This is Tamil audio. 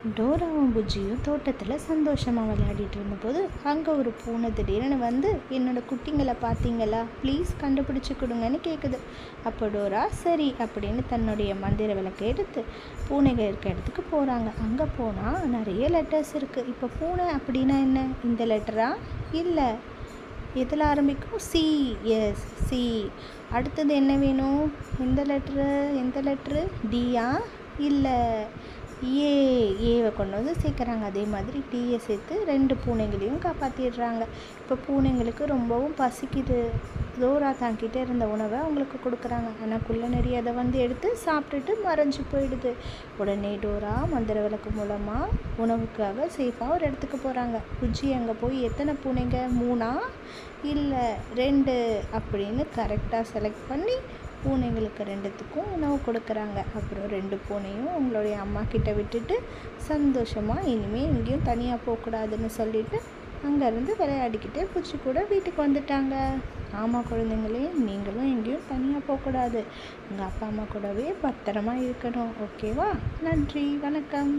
டோராவும் புஜ்ஜியும் தோட்டத்தில் சந்தோஷமாக விளையாடிட்டு இருந்தபோது அங்கே ஒரு பூனை திடீர்னு வந்து என்னோட குட்டிங்களை பார்த்தீங்களா? ப்ளீஸ் கண்டுபிடிச்சி கொடுங்கன்னு கேட்குது அப்போ டோரா சரி அப்படின்னு தன்னுடைய மந்திர விளக்கை எடுத்து பூனைகள் இருக்க இடத்துக்கு போகிறாங்க அங்கே போனால் நிறைய லெட்டர்ஸ் இருக்குது இப்போ பூனை அப்படின்னா என்ன? இந்த லெட்டரா இல்லை. எதில் ஆரம்பிக்கும்? சி எஸ் சி அடுத்தது என்ன வேணும்? எந்த லெட்ரு எந்த லெட்ரு டியா இல்லை. ஏ ஏவை கொண்டு வந்து சேர்க்குறாங்க. அதே மாதிரி டீயை சேர்த்து ரெண்டு பூனைங்களையும் காப்பாற்றிடுறாங்க இப்போ பூனைங்களுக்கு ரொம்பவும் பசிக்குது. டோரா தாங்கிட்டே இருந்த உணவை அவங்களுக்கு கொடுக்குறாங்க. ஆனால் குள்ள நெறி அதை வந்து எடுத்து சாப்பிட்டுட்டு மறைஞ்சு போயிடுது. உடனே டோரா மந்திர விளக்கு மூலமாக உணவுக்காக சேஃபாக ஒரு இடத்துக்கு போகிறாங்க குஜி அங்கே போய் எத்தனை பூனைங்க? மூணா? இல்லை ரெண்டு அப்படின்னு கரெக்டாக செலக்ட் பண்ணி பூனைங்களுக்கு ரெண்டுத்துக்கும் உணவு கொடுக்குறாங்க. அப்புறம் ரெண்டு பூனையும் அவங்களுடைய அம்மா கிட்ட விட்டுட்டு சந்தோஷமாக இனிமேல் எங்கேயும் தனியாக போகக்கூடாதுன்னு சொல்லிட்டு அங்கேருந்து விளையாடிக்கிட்டே பூச்சி கூட வீட்டுக்கு வந்துட்டாங்க. ஆமாம் குழந்தைங்களே நீங்களும் எங்கேயும் தனியாக போகக்கூடாது. உங்கள் அப்பா அம்மா கூடவே பத்திரமா இருக்கணும். ஓகேவா? நன்றி. வணக்கம்.